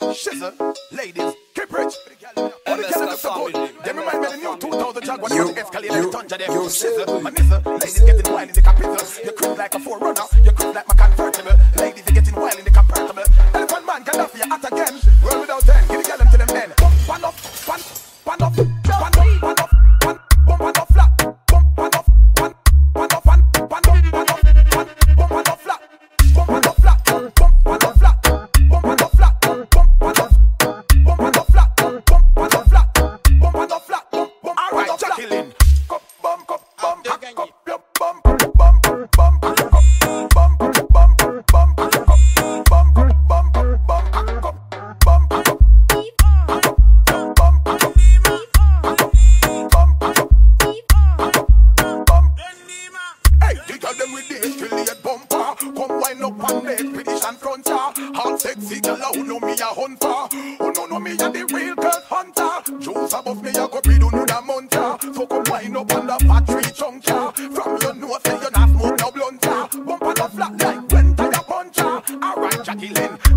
Shizzle, ladies, keep rich. All the girls are so good. They remind me the new 2000 Jaguar. You, escalate every tundra. Them shizzle, my nizzle. Ladies getting wine in the capital. You creep like a forerunner. You creep like my sexy girl who know me a hunter, oh, who know know me a the real ya. Juice above me, I go breed on the mount ya. Fuck up wine up on the battery chunk ya. From your nose, say you not smoke no blunt ya. Bump on the flat like when tire punch ya. Alright, Jackie Lynn.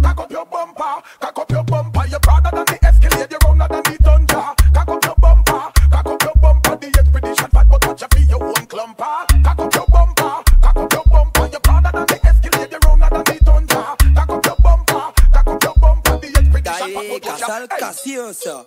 Casal Casiosa.